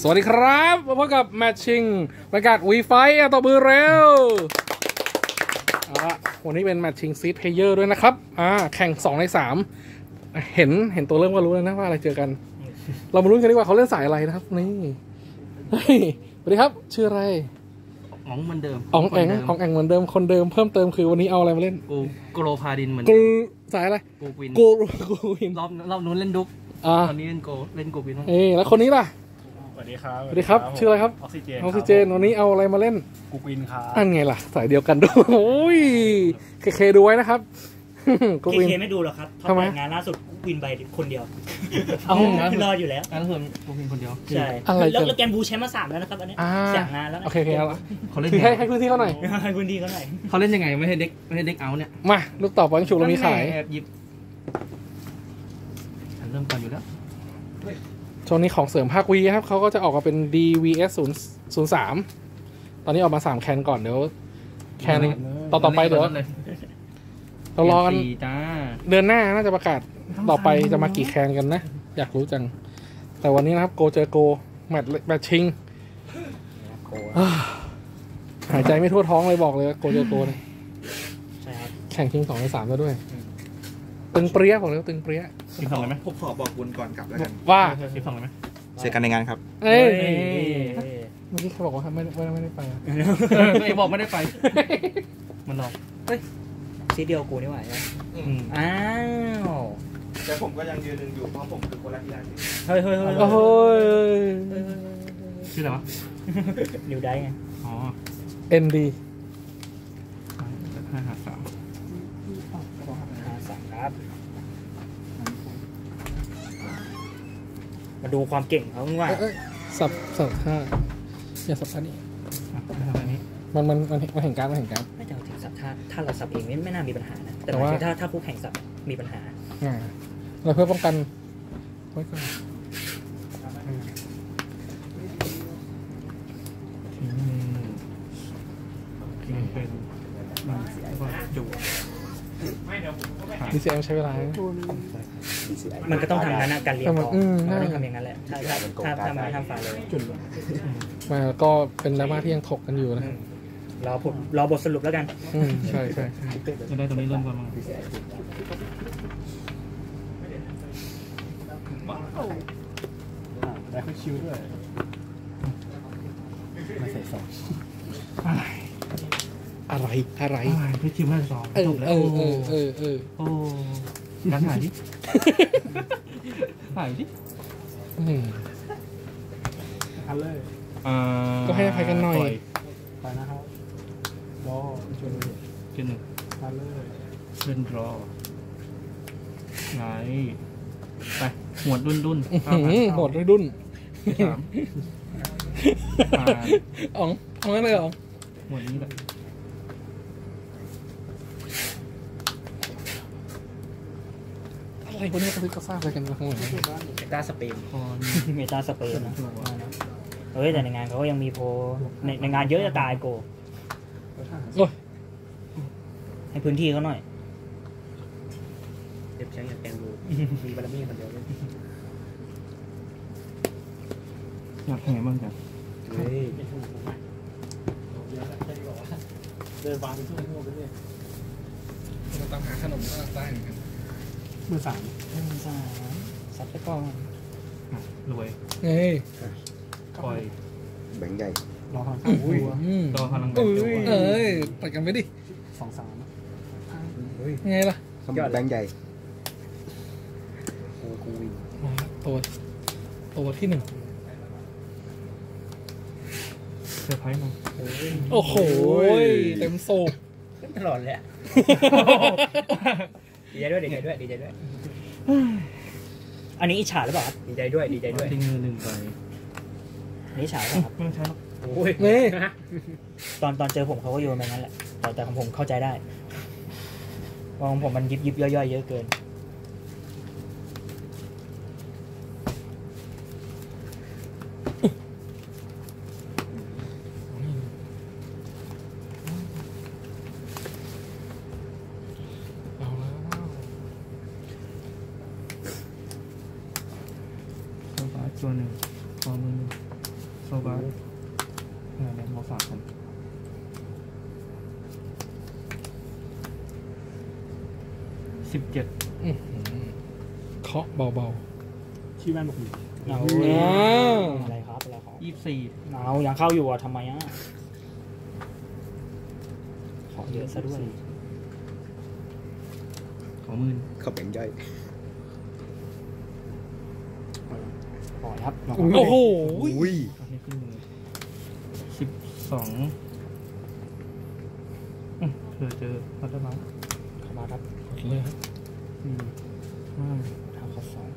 สวัสดีครับมาพบกับแมทชิ่งบรรยากาศวีไฟอะต่อมือเร็วเอาละวันนี้เป็นแมทชิ่งซีดเพเยอร์ด้วยนะครับอ่าแข่ง 2 ใน 3 เห็นเห็นตัวเริ่มก็รู้แล้วนะว่าอะไรเจอกัน เรามาลุ้นกันดีกว่าเขาเล่นสายอะไรนะครับ นี่เฮ้ยสวัสดีครับ ชื่ออะไรอ๋องเหมือนเดิมอ๋องแองคนเดิมอ๋องแองเหมือนเดิมคนเดิมเพิ่มเติมคือวันนี้เอาอะไรมาเล่นกูโกโลพาดินเหมือนกูเดิมสายอะไรกูกวินกูกูวินรอบรอบนู้นเล่นดุกอ่าตอนนี้เล่นโกเล่นกูกวินบ้างเอ้ยแล้วคนนี้ล่ะ สวัสดีครับสวัสดีครับชื่ออะไรครับ ออกซิเจนออกซิเจนวันนี้เอาอะไรมาเล่นกูกินครับนั่นไงล่ะสายเดียวกันด้วยโอ้ยเคเคดูไว้นะครับกูเควินเคไม่ดูหรอกครับเพทำไมราะงานล่าสุดวินไปคนเดียวเอานะรออยู่แล้วอันนั้นคือกูกวินคนเดียวใช่อะไรแล้วกันแล้วแกนบูแชมป์มาสามแล้วนะครับอันนี้อ่าเสียงงานแล้วนะโอเคโอเคเอาละเขาเล่นคือยังให้ไงให้พื้นที่เขาหน่อยให้พื้นที่เขาหน่อยเขาเล่นยังไงไม่ให้เด็กไม่ให้เด็กเอาเนี่ยมาลูกต่อปังฉุกเรามีขายแอบหยิบฉันเริ่มก่อนอยู่แล้ว ช่วงนี้ของเสริมภาควีครับเขาก็จะออกมาเป็น DVS 0 0 3ตอนนี้ออกมา 3 แคนก่อนเดี๋ยว แคนต่อต่อไปเดี๋ยวเลยเรารอกันสี่จ้าเดือนหน้าน่าจะประกาศต่อไปจะมากี่แคนกันนะ อยากรู้จัง แต่วันนี้นะครับ โกเจอโก แมตช์แมตช์ชิงอ่าหายใจไม่ทั่วท้องเลยบอกเลยว่าโกเจอโกเนี่ยใช่ครับแข่งชิงสองในสามแล้วด้วย ตึงเปรี้ยบอกเลยว่าตึงเปรี้ยสิบสองเลยไหมผมขอบอกบุญก่อนกลับแล้วกันว่าสิบสองเลยไหมเจอกันในงานครับ เอ้ยเฮ้ยเมื่อกี้เขาบอกว่าไม่ได้ไม่ได้ไม่ได้ไปอะเออตัวเองบอกไม่ได้ไป มันหลอกซีเดียวกูนี่หว่าใช่ไหมอืมอ้าวแต่ผมก็ยังยืนหนึ่งอยู่เพราะผมคือคนละที่ได้เฮ้ยเฮ้ยเฮ้ยโอ้โหชื่ออะไรวะนิวได้ไงอ๋อเอ็นดีห้าหาสาม มาดูความเก่งเขาว่าสับสับห้าอย่าสับท่านี้อะไม่ทำอันนี้มันมันมันมันเห็นการดมันเห็นการดไม่จะเอาถึงสับถ้าถ้าเราสับเองไม่ไม่น่ามีปัญหานะแต่แต่หมายว่าถึงถ้าถ้าคู่แข่งสับมีปัญหาอ่าเราเพื่อป้องกันไว้ก่อนทิ้งมือหนึ่งทิ้งเป็นแล้วก็จุกดีซีเอ็มใช้เวลา มันก็ต้องทำงั้นนะการเรียนแต่มันต่ออืม มันก็ต้องได้ทำอย่างนั้นแหละถ้าถ้าถ้าถ้าไม่ทำฝ่าเลยมาก็เป็นดราม่าที่ยังถกกันอยู่นะรอผลรอบทสรุปแล้วกัน อืมใช่ใช่ใช่จะได้ตรงนี้เริ่มก่อนมั้งได้ค่อยคิวด้วยมาใส่สองอะไรอะไรอ่าพี่คิวน่าจะสองเออจบแล้วเออโอ้เออเออเออโอ้การถ่ายดิ ถ่ายดิอืมทันเลยอ่าก็ให้อภัยกันหน่อยปล่ไปนะครับรอชวนเกมหนึ่งทันเลยเล่นรอไงไปหวดดุนดุนอื้อหือโหดด้วยดุนสามผ่านอ๋องเอางั้นเลยเหรอหวดนี้แหละ อะไรพวกนี้ก็ซื้อกระซ่าอะไรกันมาข้างหลังเมตาสเปนคอนเมตาสเปนนะเฮ้ยแต่ในงานเขาก็ยังมีโพลในในงานเยอะจะตายโกโอ้ยให้พื้นที่เขาหน่อยเด็บใช้อย่างแกนบูมีบารมีคนเดียวเลยอยากแห่บ้างจ้ะเฮ้ยเดินวางเป็นชั่วโมงไปเลยเราตามหาขนมก็ได้เหมือนกัน มือสามซ่าซัดไปก่อนอะรวยเอ้ยปล่อยแบงค์ใหญ่รอทางข้างตัวรอพลังแบเอ้บตัวยเอ้ยตัดกันไปดิสองสามไงล่ะแบงค์ใหญ่โอ้โหตัวตัวที่หนึ่งเซอร์ไพรส์มาโอ้โห เต็มโซกตลอดเลยอะ ดีใจด้วยดีใจด้วยดีใจด้วย อันนี้อิจฉาหรือเปล่าครับดีใจด้วยดีใจด้วยทิ้งมือหนึ่งไปอันนี้อิจฉาหรือเปล่าครับ ไม่ต้องใช้หรอกโอ้ยนี่ตอนตอนเจอผมเขาก็โยนไปงั้นแหละแต่แต่ของผมเข้าใจได้เพราะของผมมันยิบยิบย่อยๆเยอะเกิน เอาแล้ว เซอร์ไพรส์ ตัวหนึ่งคอมือหนึ่งโซบาร์เออเนี่ยมสามคนสิบเจ็ดอื้อหือเคาะเบาที่แว่นบอกมีเอาๆอ้าวอะไรครับอะไรครับยี่สิบสี่เอายังเข้าอยู่อะทำไมอะของเยอะซะด้วย ของหมื่นเขาแบ่งย่อย ปล่อยครับ โอ้โห อุ้ยโอเคขึ้นมือสิบสองอืมเธอเจอพัตเตอร์มาร์ เข้ามาครับ เลยครับ อืมห้า ทางข้อสอง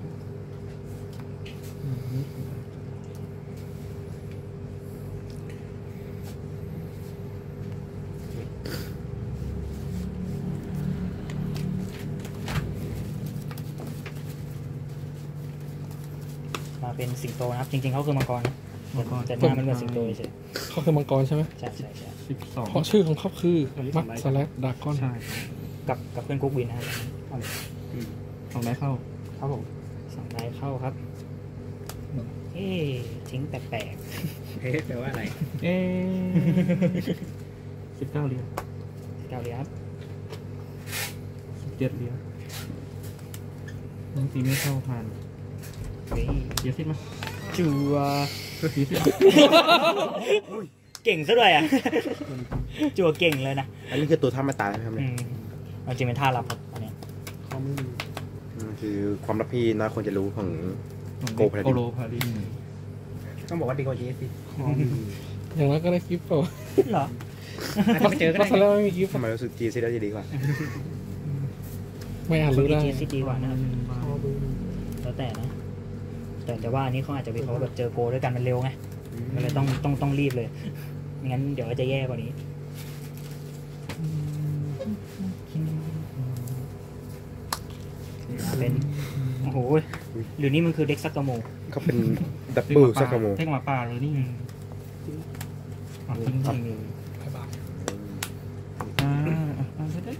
อืมนี่ มา เป็นสิงโตนะครับ จริงๆเขาคือมังกรนะมังกร แต่หน้ามันเหมือนสิงโตเฉยเขาคือมังกรใช่ไหมใช่ใช่ใช่สิบสองเพราะชื่อของเขาคือมักสแลดดากอนใช่กับกับเพื่อนกุ๊กวินนะครับสองได้เข้าครับผมสองได้เข้าครับ เอ๊ะทิ้งแปลกเฮ้แปลว่าอะไร เอ๊สิบเก้าเหรียญๆเก้าเลยครับสิบเจ็ดเหรียญบางทีไม่เข้าผ่าน เฮ้ยเดี๋ยวสิ้นมาจัวเดี๋ยวสิ้นเก่งซะด้วยอะ จัวเก่งเลยนะ อันนี้คือตัวท่ามาตายไหมครับอืเนี่ยมเอาจริงเป็นท่ารับครับอันเนี้ยเขาไม่มีอืมคือความลับที่น้อยคนจะรู้ของโกพาราดินโกโลพาราดินต้องบอกว่าดีกว่าเจสิเขามีอย่างนั้นก็ได้กิฟต์เปล่าเหรอมักเจอก็ได้ไม่มีกิฟต์ทำไมรู้สึกจีซีได้จะดีกว่า ไม่อ่านคุรู้ณได้จีซีดีกว่านะครับหนึ่งใบเขามีแล้วแต่นะ แต่แต่ว่าอันนี้เขาอาจจะวิเคราะห์แบบเจอโกด้วยกันมันเร็วไงก็เลยต้องต้องต้องรีบเลยไม่งั้นเดี๋ยวจะแย่กว่านี้มาเป็นโอ้โหหรือนี่มันคือเด็กซักกะโมเขาเป็นดับเบิลซักกะโมเทคหมาป่าเลยนี่อะทิ้งจก่อนริงอ่าอะอะได้ได้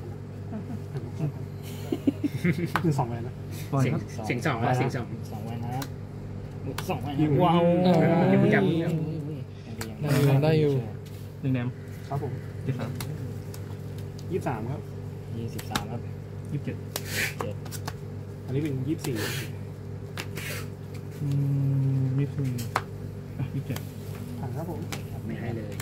คือสองแวนนะปล่อยครับเสียงสองนะเสียงสองสองวันนะครับ สองวันนะว้าวอ่าอย่าเพิ่งจับได้อยู่ หนึ่งแดมครับผมเจ็ดสามยี่สิบสามครับ ยี่สิบสามครับยี่สิบเจ็ดอันนี้เป็นยี่สิบสี่อืมยี่สิบสี่อะยี่สิบเจ็ดผ่านครับผมไม่ให้เลย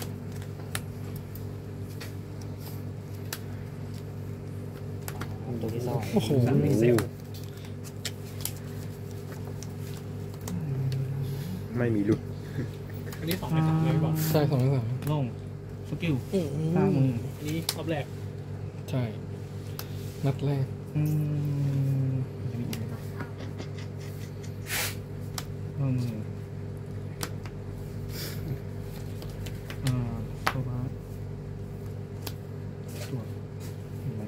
ตัวที่สองโอ้โห ไม่มีหลุดอันนี้สองในสามเลยบอกใช่สองในสามลงสกิลอืมห้ามืออันนี้รอบแรก ใช่ นัดแรกอืมจะมีอีกไหมครับห้ามืออ่าโซบาตัวเห็นไหม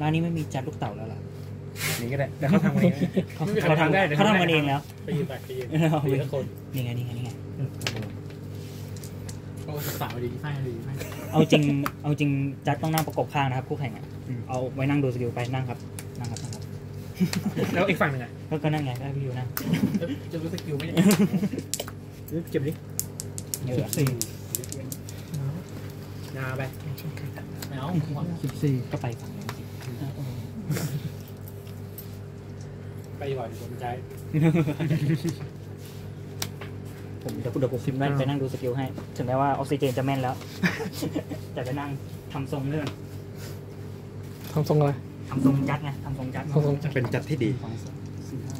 ร้านนี้ไม่มีจัดลูกเต่าแล้วล่ะ นี่ก็ได้แต่เขาทำเองเขาเขาทำเขาทำกันเองแล้วไปยืนไปไปยืนเอาไปทีละคนนี่ไงนี่ไงนี่ไงเขาศึกษาไปดีไส้ดีไส้เอาจริง เอาจริงจัดต้องนั่งประกบข้างนะครับคู่แข่งอะเอาไว้นั่งดูสกิลไปนั่งครับนั่งครับนั่งครับ แล้วอีกฝั่งหนึ่งอะก็ก็นั่งไงก็ให้พี่อยู่นั่งจะรู้สกิลไหมเนี่ยเก็บดิเยสิบอะสี่นาไปไม่เอาสิบสี่ก็ไปฝั่งนู้นสิ ไปก่อนผมใช้ ผมเดี๋ยวเดี๋ยวผมไปไปนั่งดูสกิลให้ ถึงแม้ว่าออกซิเจนจะแม่นแล้ว แต่ไปนั่งทำทรงเรื่องทำทรงอะไรทำทรงจัดไงทำทรงจัดทำทรงจัดเป็นจัดที่ดีสี่ห้า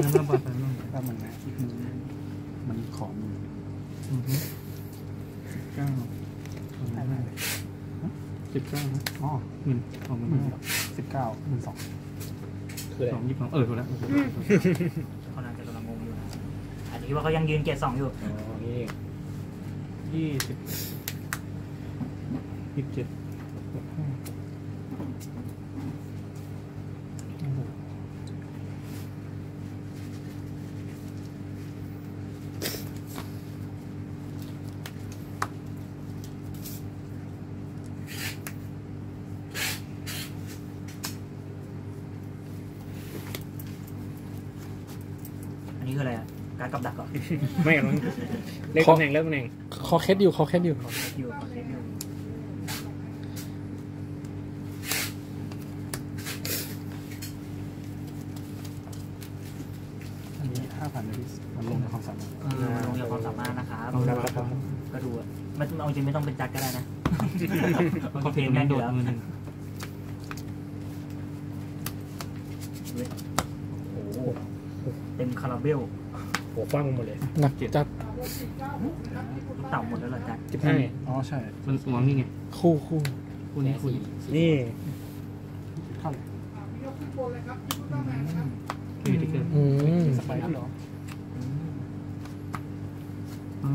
น้ำระบาดไปบ้างแล้วมันนะอีกมือมันขอมือ อือฮึเก้า ได้ได้เลย สิบเก้านะอ๋อหมื่นสองหมื่นหมื่นห้าสิบเก้าหมื่นสองสองยี่สิบสองเออถูกแล้วเขาน่าจะกำลังงงอยู่นะอันนี้ว่าเขายังยืนเกียร์สองอยู่ยี่สิบยี่สิบเจ็ดกับดักก่อน ไม่หรอกเล็กตำแหน่งเล็กตำแหน่งคอเคสอยู่คอเคสอยู่ขอเช็คอยู่ขอเช็คอยู่อันนี้ห้าพันเลยพี่มันลงในความสามารถเออลงจากความสามารถนะครับลงจากความสามารถก็ดูอะไม่เอาจริงไม่ต้องเป็นจัดก็ได้นะเขาเพลงแม่นโดดมือหนึ่งโอ้โหเต็มคาราเบล หัวกว้างหมดเลยหนักจัดต่ำหมดแล้วเหรอจัดสิบห้าอ๋อใช่มันสวงนี่ไง คู่คู่คู่นี้คู่นี้นี่เท่าไหร่คือที่เกิดอืมสไปร์เหรออื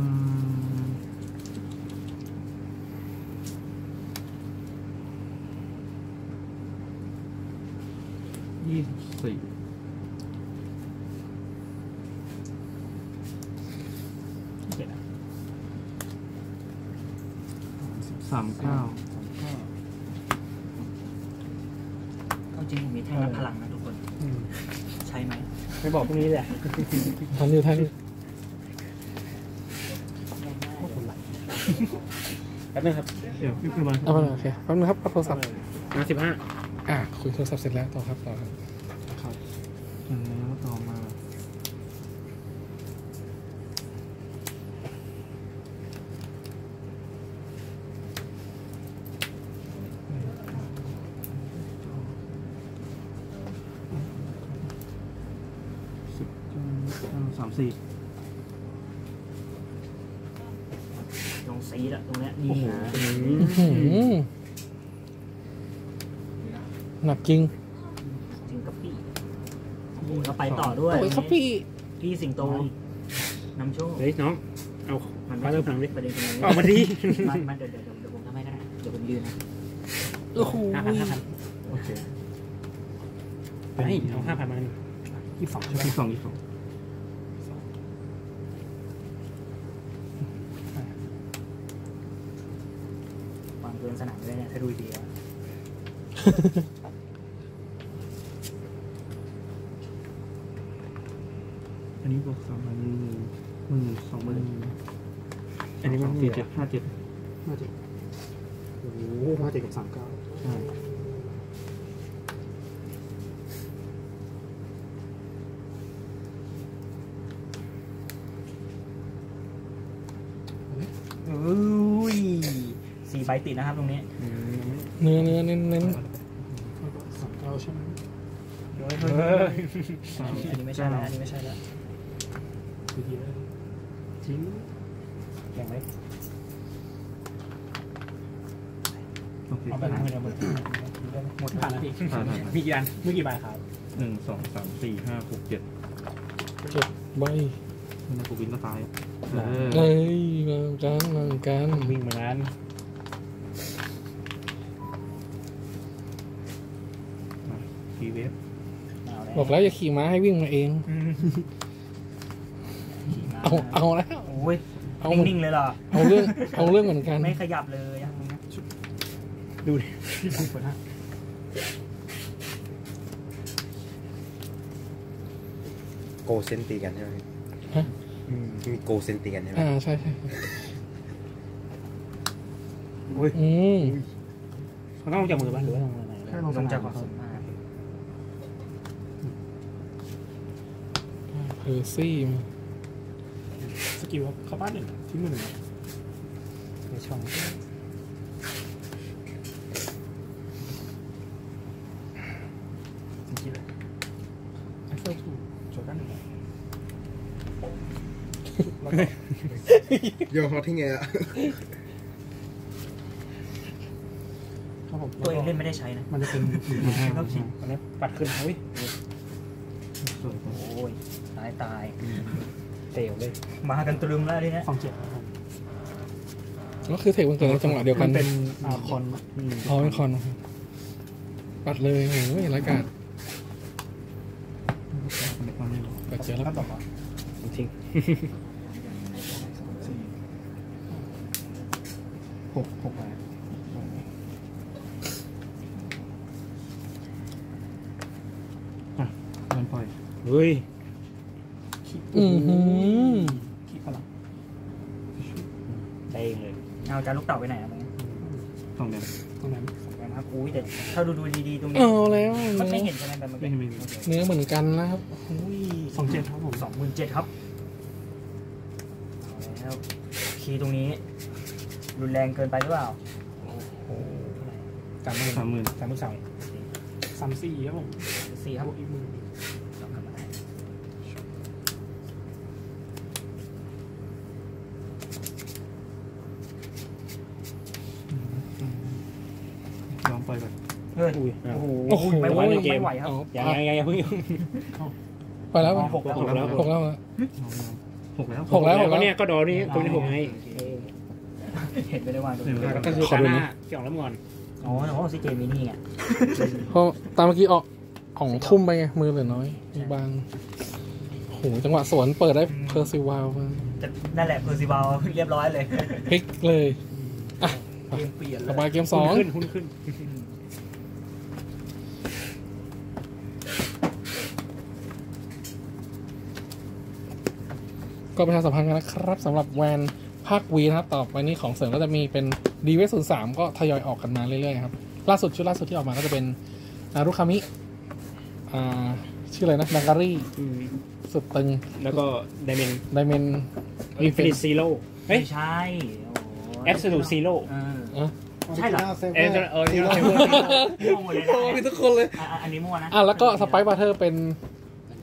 มยี่สิบสี่สามเก้า เอา จริงผมมีแท่งรับพลังนะทุกคน ใช่ไหมไม่บอกพวกนี้เลยทันอยู่ทันอยู่แป๊บนึงครับ เดี๋ยวพี่คือมาเอาไปเลยโอเคแป๊บนึงครับรับโทรศัพท์มาสิบห้าอะคุยโทรศัพท์เสร็จแล้วต่อครับต่อครับ ครับ แล้วต่อมา สิบเก้า สามสี่ลงซีละตรงเนี้ยนี่นะอื้อหือหนักจริงจริงกับพี่ก็ไปต่อด้วยโอ้ยครับพี่พี่สิงโตนำโชคเฮ้ยน้อง เอามันฟ้าเริ่มพลังดิประเด็นตรงนี้เอามาดีมันมันเดี๋ยวเดี๋ยวเดี๋ยวผมทำให้ก็ได้เดี๋ยวผมยืนนะโอ้โหห้าพันห้าพันโอเคไปเอาห้าพันมาหนึ่งยี่สิบสองใช่ไหมยี่สิบสองยี่สิบสอง วางเกินสนามเลยเนี่ยถ้า ดูดีอะอันนี้บวกสามพันหนึ่งหมื่นสองหมื่นอันนี้มันสี่เจ็เจ็ดดห้าเจ็ดห้าเจ็ดโอ้โหห้าเจ็ดกับสามเก้าใช่อุ้ยสี่ใบติดนะครับตรงนี้ เนื้อเนื้อเน้นเน้นสามเก้าใช่ไหมสามอันนี้ไม่ใช่แล้วอันนี้ไม่ใช่แล้วคือทีแล้วทิ้งแข่งไหมโอเคเอาไปทาเงินเอาหมดหมดผ่านแล้วพี่ผ่านผ่านมีกี่อันมีกี่ใบครับหนึ่งสองสามสี่ห้าหกเจ็ดเจ็ดใบม่น่ากูบินก็ตายเออเอ้ยมากันมากันวิ่งมานั้น ทีเวฟ บอกแล้วอย่าขี่ม้าให้วิ่งมาเอง เอาเอาแล้วโอ้ยเอาเหมือนนิ่งๆเลยเหรอ เอาเรื่องเอาเรื่องเหมือนกัน ไม่ขยับเลยอะตรงเนี้ยดูดิพี่ผมเปิดห้าโกเซนตีกันใช่ไหมฮะอืมมีโกเซนตีกันใช่ไหมอ่าใช่ใช่อุ้ยอืมเขาต้องลงจากมือป่ะหรือว่าลงอะไรแค่ลงลสงนามจากความสา มารถเพอร์ซี่มาสกิลเข้าบ้านหนึ่งทิ้งมือหนึ่งในช่องจริงๆเลยแอคเซลทูโจกันหนึ่งโยนเขาทิ้งไงอะครับผมตัวเองเล่นไม่ได้ใช้นะ มันจะเป็นรอบชิงอันนี้ปัดขึ้นเฮ้ยสวย โอ้ยตายตายเต๋วเลย มากันตรึมแล้วทีเนี้ยสองเจ็ดครับก็คือเทคมันเกิดในจังหวะเดียวกันมันเป็นอาคอนอ๋อเป็นคอนนะครับปัดเลยโอ้ยรายการไม่ต้องเล่นปัดเจอแล้วขั้นต่อมาทิ้งสี่หกหกไป อะมันปล่อย เฮ้ยอือหือขี้พลังได้เองเลย เอาการลูกเต่าไปไหนอะมึงสองเดือนตรงนั้นนะครับอุ้ยแต่ถ้าดูดูดีๆตรงนี้เอาแล้วมันไม่เนื้อเห็นใช่ไหมแบบมันไม่เห็นไม่เห็นเนื้อเหมือนกันนะครับอุ้ยสองเจ็ดครับผมสองหมื่นเจ็ดครับเอาแล้วคีย์ตรงนี้ รุนแรงเกินไปหรือเปล่าสามหมื่นสามหมื่นสามหมื่นสามสามสี่ครับผมสี่ครับบวกอีกหมื่น สองกลับมาได้ ลองปล่อยก่อน เฮ้ย อุ้ย โอ้โหโอ้โหไม่ไหวไม่ไหวครับเอายังยังยังยังเพิ่งไปแล้วอ๋อปะหกแล้วหกแล้วหกแล้วเหรอหกแล้วหกแล้วก็เนี่ยก็ดอนี่ตัวนี้หกไงเห็นไปได้ว่าตรงนี้เออก็คือขอตาดูหหน่น้าอยที่ออกแล้วก่อนอ๋อแต่ว่าซีเจมินี่ไงเพราะตามเมื่อกี้ออกของทุ่มไปไงมือเหลือน้อยบางโอ้โหจังหวะสวนเปิดได้เพอร์ซิวาลมาจะนั่นแหละเพอร์ซิบาลเรียบร้อยเลยพลิกเลยอะเกมเปลี่ยนเลต่อยไปเกมสองขึ้นหุ้นขึ้น ก็ประชาสัมพันธ์กันนะครับสำหรับแวนภาควีนะครับต่อไปนี้ของเสริมก็จะมีเป็นดีเวศูนย์สามก็ทยอยออกกันมาเรื่อยๆครับล่าสุดชุดล่าสุดที่ออกมาก็จะเป็นนารุคามิอ่าชื่ออะไรนะดังการีอืมสุดตึงแล้วก็ไดเมนไดเมนอินฟินิตซีโร่เฮ้ยไม่ใช่โแอบสูตซีโร่เอออะใช่เหรอ เออเออซีโร่มั่วหมดเลยโอ้นะมีทุกคนเลย อะอะอันนี้มั่วนะอะแล้วก็สไปซ์บัตเทอร์เป็น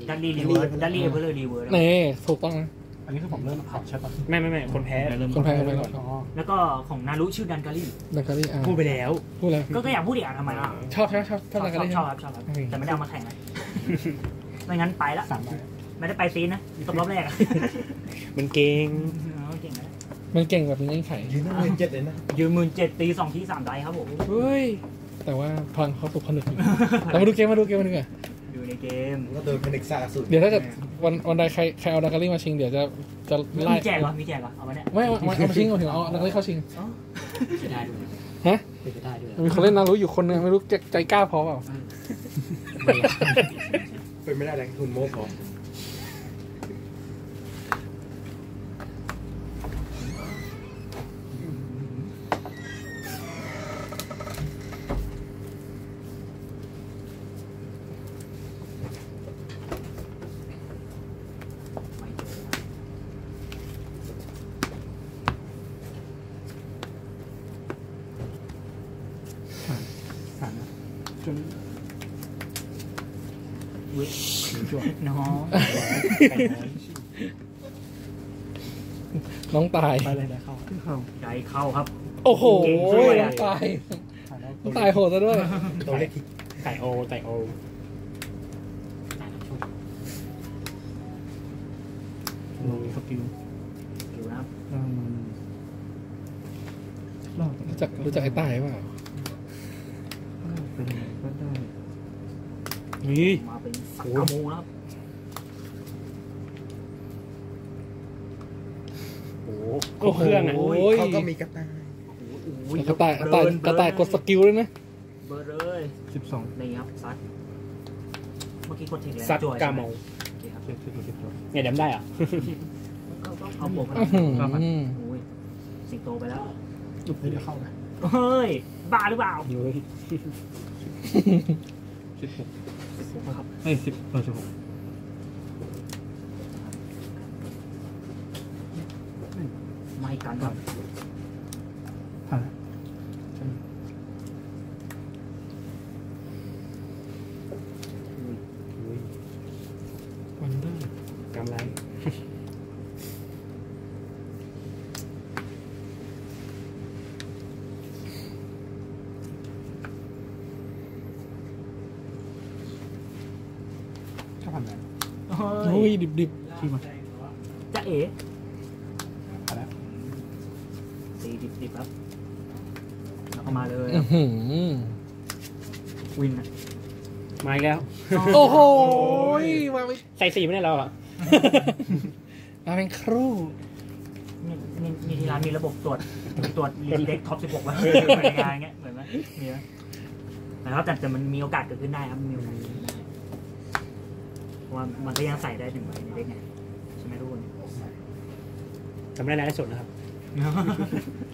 ดัลลี่รีเวิร์ดดัลลี่เอเวอร์รีเวิร์ดเน่ถูกต้องนะ อันนี้คือผมเริ่มขับใช่ปะไม่ไม่ไม่คนแพ้คนแพ้คนแพ้อ๋อแล้วก็ของนารุชื่อดันการีดังการีอะพูดไปแล้วพูดเลยก็ก็อยากพูดอีกอะทำไมล่ะชอบใช่ไหมชอบชชออบบดังชการีอบชอบครับชอบครับแต่ไม่ได้เอามาแข่งนะไม่งั้นไปละสามใบไม่ได้ไปซีนนะตกรอบแรกอะมันเก่งอ๋อเก่งนะมันเก่งแบบมีเงื่อนไขยืนตั้งเงินเจ็ดเลยนะยืนหมื่นเจ็ดตีสองทีสามไดครับผมเฮ้ยแต่ว่าพลังเขาสุกผนึกอยู่เรามาดูเกมมาดูเกมมาดูกัน อยู่ในเกมก็โดนคณิกซาสุดเดี๋ยวถ้าเกิดวันวันใดใครใครเอาดังการีมาชิงเดี๋ยวจะจะไล่มีแจกเหรอมีแจกเหรอเอามาเนี่ยไม่เอาเอาเอามาชิงเอาถึงเอาดังการีเข้าชิงจะได้ด้วยฮะจะได้ด้วยมีคนเล่นนารู้อยู่คนนึงไม่รู้ใจใจกล้าพอเปล่าเป็นไม่ได้เลยคุณโมพอ น้องน้องตาย ไปเลยได้เข้าเข้าใจเข้าครับ โอ้โหเก่งด้วย น้องตายผ่านแล้วน้องตายโหดซะด้วยตัวเล็กที่ไก่โอไก่โอลงสกิลอยู่นะครับอืมรอบรู้จักรู้จักไอ้ตายเปล่าเป็นไงก็ได้นี่มาเป็นสั กกะโมนะครับโอ้โหครบเครื่องอะโอ้ยเขาก็มีกระต่ายโอ้ยกระต่ายกระต่ายกระต่ายกดสกิลด้วยนะเบอร์เลยสิบสองนี่ครับซัดเมื่อกี้กดเทคแล้วซัดจั่วกาโมโอเคครับเจ็ดสิบสิบสองเนี่ยเดี๋ยวมันได้เหรอะก็ก็เอาบวกไปอื้อหือโอ้ยสิงโตไปแล้วจุดนี้จะเข้านะเฮ้ย บ้าหรือเปล่าเฮ้ยสิบหก ครับเอ้ยสิบเออสิบหกไม่กันครับผ่านวันเดอร์กำไร ถ้าผ่านแล้ว เฮ้ โอ้ย ย ดิบดิบที่มาจะเอ๋ผ่านแล้วสี่ดิบดิบครับแล้วก็มาเลยอื้อหือวินนะมาอีกแล้ว โอ้โหมาเป็นใส่สีไม่ได้แล้วอะ มาเป็นครู่นี่นี่นี่ที่ร้านมีระบบตรวจตรวจรีเด็กท็อป16ไว้เหมือนงานเงี้ยเหมือนไหมมีไหมนะครับแต่แต่มันมีโอกาสเกิดขึ้นได้ครับมีโอกาสเกิดขึ้นได้เพราะ ว่ามันก็ยังใส่ได้ถึงใบในเด็กไงช่ไหมทุกคนจำไม่ได้แล้วสดนะครับ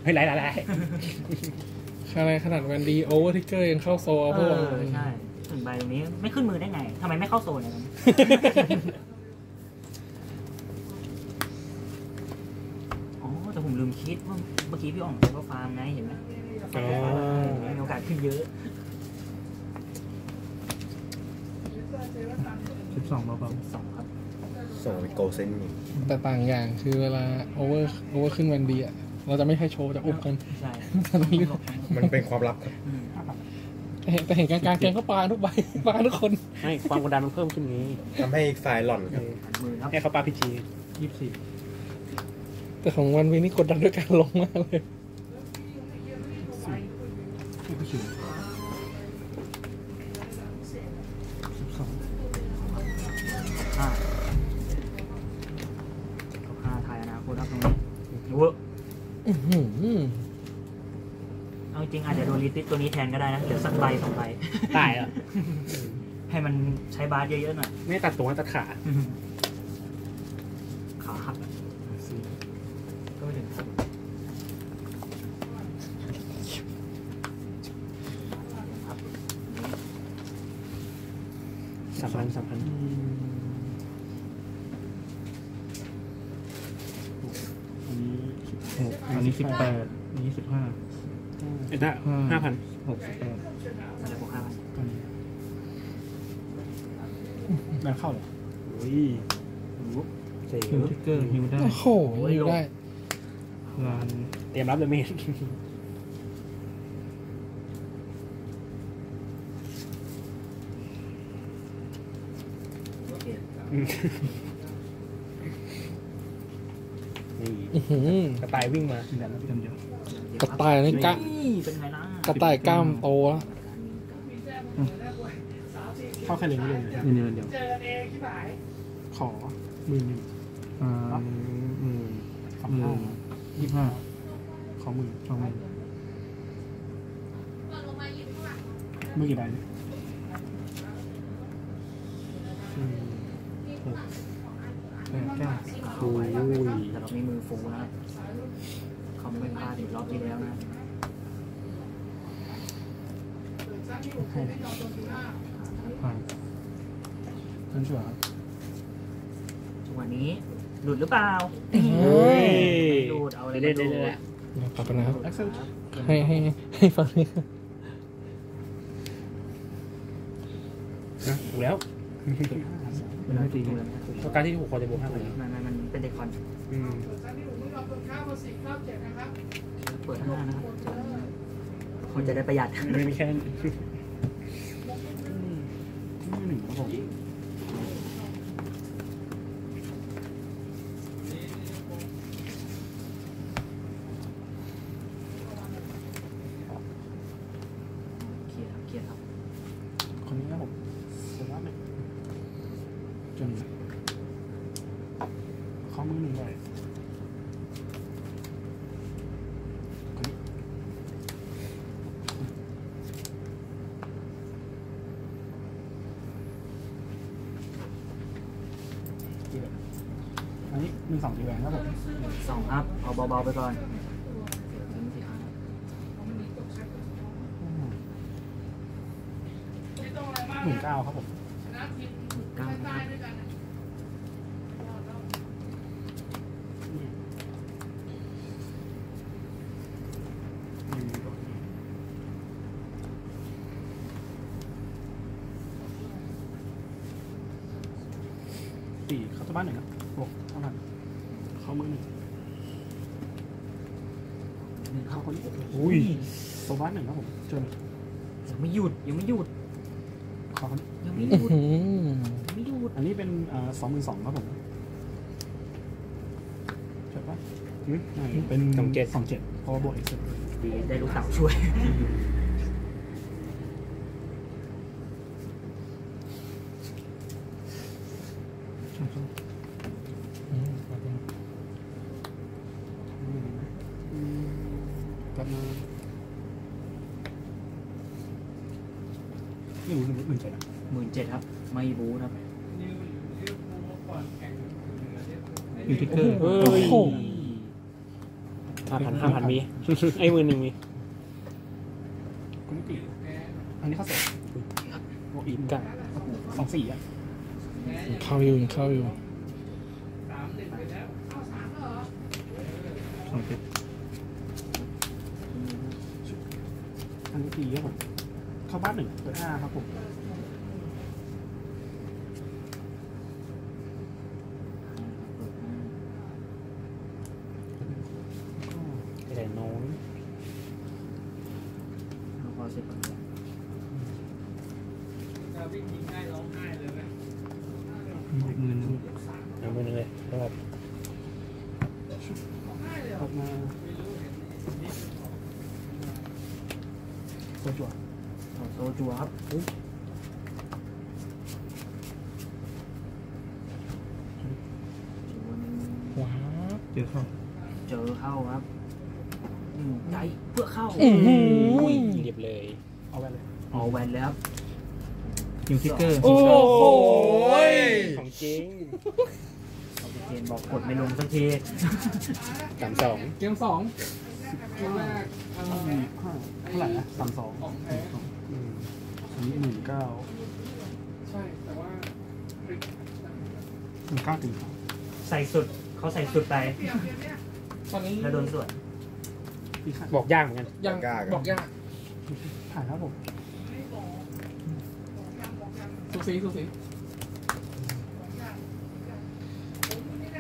เฮ้ยไล่ไล่ไล่ขนาดขนาดแวนดีโอเวอร์ทิกเกอร์ยังเข้าโซเอาเอพวกอใช่ถึงใบตรงนี้ไม่ขึ้นมือได้ไงทำไมไม่เข้าโซนเนี่ยอ๋อแต่ผมลืมคิดว่าเมื่อกี้พี่อ่องใช้ว่าฟาร์มไงเห็นไหมอ๋อมีโอกาสขึ้นเยอะสิบสอง ส่งไปโกลเซนนี่แต่ต่างอย่างคือเวลาโอเวอร์โอเวอร์ขึ้นแวนดีอะเราจะไม่ให้โชว์จะอุบกันใช่มันเป็นความลับครับอืมแต่เห็นแต่เห็นกลางๆแกงก็ปาทุกใบปาทุกคนไม่ความกดดันมันเพิ่มขึ้นนี้ทำให้อีกฝ่ายหล่อนครับมือครับให้เขาปาพีจีๆยี่สิบสี่แต่ของวันวีนี่กดดันด้วยการลงมากเลยยี่ ติสตัวนี้แทนก็ได้นะ เดี๋ยวสักใบสองใบตายแล้วให้มันใช้บาสเยอะๆหน่อย ไม่ตัดตัวตัดขาขาหักอะ สี่ ก็ไม่ถึงครับ สามพันสามพัน อันนี้สิบหกอันนี้สิบแปดอันนี้สิบห้า เอ็ดนะห้าพัน หกสิบแปด อะไรพวกห้าพัน อันนี้แรงเข้าเหรอ อุ้ยเจ๋ ฮิวทิกเกอร์ฮิวได้ โอ้โหอยู่ได้ลานเตรียมรับเลยเมนโอเคนี่อื้อหือกระต่ายวิ่งมาแบบนั้นกันเดียวกระต่ายนี่กะนี่เป็นไงล่ะกระต่ายกล้ามโตแล้วเข้าแค่เลยไม่เลยนี่เดียวเดียวขอหมื่นหนึ่งอ่าอืมส องห้ายี่สิบห้าขอหมื่นสองหมื่นเมื่อกี่ใบเนี่ยสี่หกแปดเก้าเข้าไปแล้วแต่เรามีมือฟูนะครับเขาไม่พลาดอีกรอบที่แล้วนะผ่านนั่นชัวร์ครับจังหวะนี้ หลุดหรือเปล่าเฮ้ยไม่หลุดเอาอะไรเล่มานดูเล่นเล่นกลับไปนะครับ แอคเซลให้ให้ให้ฟังนี่นะถูกแล้วเวลาตีดูแล้วนะเพราะการที่ถูกคนจะบวกห้าพันมันมันมันเป็นเด็กคอนอืมเปิดห้านะครับคนจะได้ประหยัด ไม่มีแค่นั้นหนึ่งครับผม เคลียร์ครับเคลียร์ครับ คนนี้ครับผมสวัสดีจนข้อมือหนึ่งใบคนนี้อันนี้หนึ่งสองตีแหวนครับผม สองอัพเอาเบาๆไปก่อน หมื่นเก้าครับผม เก้าครับ สี่เข้าตัว บ้านหนึ่งครับบวกเท่านั้นเข้ามือหนึ่งหนึ่งเข้าคนนี้อุ้ยตัวบ้านหนึ่งครับผมจนยังไม่หยุดยังไม่หยุดขอคนยังไม่หอื้อยุดหือยังไม่หยุดอันนี้เป็นสองหมื่นสองครับผมใช่ปะอืมอ่าเป็นสองเจ็ดสองเจ็ดเพราะว่าบวกอีกสิบดีได้ลูกเต๋าช่วย ไอ้มือหนึ่งมีคุณนิติอันนี้เข้าเสร็จโอ้อีกกันสองสี่อะเข้าอยู่ยังเข้าอยู่สองเจ็ดอันนี้ตีครับผมเข้าบ้านหนึ่งเปิดห้าครับผม แต่น้อง เราพอเสร็จก่อน อีกมือหนึ่ง เอามือหนึ่งเลยรอบออกมาโซจั่วเอาโซจัวครับอุ๊ยว้าวเจอเข้าเจอเข้าครับหนึ่งใจเพื่อเข้าอื้อหือเรียบเลยเอาไปเลย เอาแวนเลย ครับอยู่ทิกเกอร์โอ้โหของจริงเอาไปเกณฑ์บอกกดไม่ลงสักทีสามสองเกมสองเกมแรกอ่าห้าเท่าไหร่นะสามสองของแท้อันนี้หมื่นเก้าใช่ แต่ว่าหมื่นเก้าถึงใส่สุดเขาใส่สุดไปตอนนี้แล้วโดนส่วนพี่ขัดบอกยากเหมือนกันยังยากอะบอกยากผ่านครับผม สุสีสุสี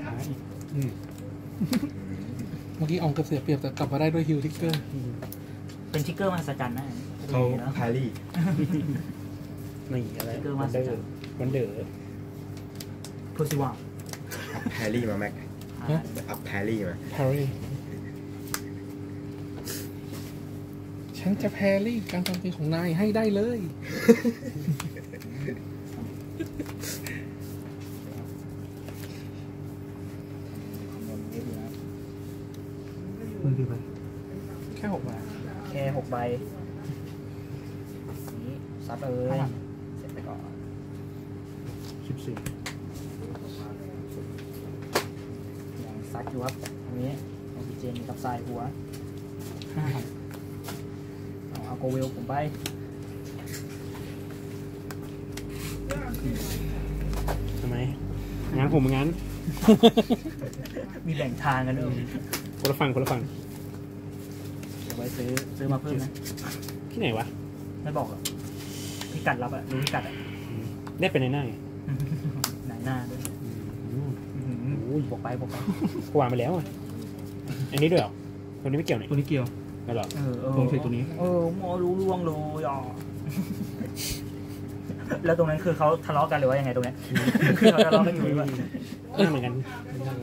หาอีกเมื่อกี้อองเกับเสียเปรียบแต่กลับมาได้ด้วยฮิวทิกเกอร์ เป็นทิกเกอร์มหัศจรรย์นะเขาดีนะแพรรี่นี่อะไรทิกเกอร์มาวันสเดอจันร์วันเดอร์โพซิวังอัพแพรรี่มาแม็กอัพแพรรี่มาแพรรี่ฉันจะแพรรี่การโจมตีของนายให้ได้เลย ค่หกบาทแค่หกใบนี้ซัดเอ้ยเสร็จไปก่อนสิบสี่ยังซัดอยู่ครับตรงนี้โอเคเจนกับทรายหัวห้าพันเอาเอาโกเวลผมไปทำไมงานผมงั้น มีแบ่งทางกันด้วยคนละฝั่งคนละฝั่งเดี๋ยวไว้ ซื้อซื้อมาเพิ่มนะที่ไหนวะ ไม่บอกหรอกพิกัดรับอะรู้พิกัดอะได้เป็นในหน้าไงไหนหน้าด้วยอืมโอ้ยบอกไปบอกไปก็วางไปแล้วอะอันนี้ด้วยเหรอตัวนี้ไม่เกี่ยวเนี่ยตัวนี้เกี่ยวไม่หรอเออเออลงเทคตัวนี้เออหมอรู้ล่วงเลยอะแล้วตรงนั้นคือเขาทะเลาะกันหรือว่ายังไงตรงเนี้ยคือเขาทะเลาะกันอยู่หรือเปล่าหน้าเหมือนกัน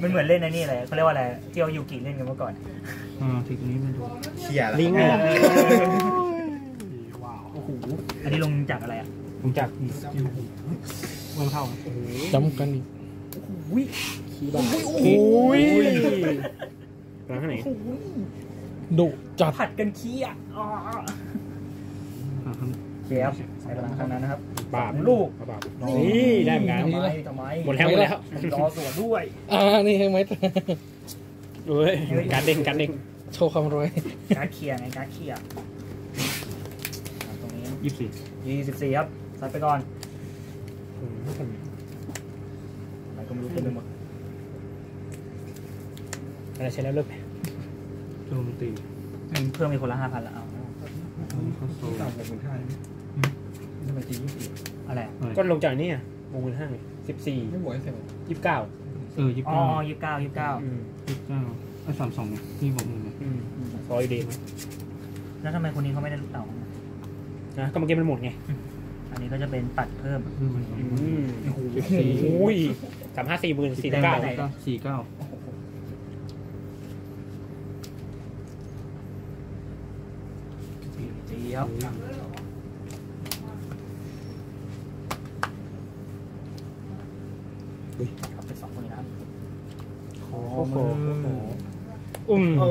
มันเหมือนเล่นในนี่เลยเขาเรียกว่าอะไรที่เอายูกิเล่นกันเมื่อก่อน อ่าเทคตัวนี้ไม่ดูเชียร์แล้วลิงก์เออะอว้าวโอ้โหอันนี้ลงจากอะไรอะผมจับเมืองเท่าจำกันอีกวิขี้บ้าโอ้ยร้านข้างไหนดุจัดผัดกันขี้อะอ๋ออ่าครับเดี๋ยวใส่พลังครั้งนั้นนะครับบาปสองลูกบาปนี่ได้เหมือนกันทำไมทำไมหมดแล้วหมดแล้วรอสวนด้วยอ่านี่ให้ไหม เอ้ยการเด้งการเด้งโชว์ความรวยการดเคลียร์ไงการดเคลียร์อะตรงนี้ยี่สิบสี่ยี่สิบสี่ครับใส่ไปก่อนอะไรก็ไม่รู้เต็มไปหมดอะไรใช้แล้วเลิกไปโจมตีอืมเพิ่มมีคนละห้าพันละเอาคอนโซลทำไมตียี่สิบอะไรอะก็ลงจากนี่อะวงเงินห้างสิบสี่ไม่หวยเสียยี่สิบเก้าเออยี่สิบอ๋อเก้ายี่สิบเก้ายี่สิบเก้าอืมยี่สิบ เก้าไอ้สามสองเนี่ยนี่บอกมือเนี่ยอืมซอยเดมแล้วทำไมคนนี้เขาไม่ได้ลูกเต่านะก็เมื่อกี้มันหมดไง อันนี้ก็จะเป็นปัดเพิ่มเพิ่มมันอืมโอ้โหโอ้ยสามห้าสี่หมื่นสี่สิบเก้าไหนเก้าสี่เก้าตีครับครับเป็นสองคนนี้นะครับ โอ้โหอืม โอ้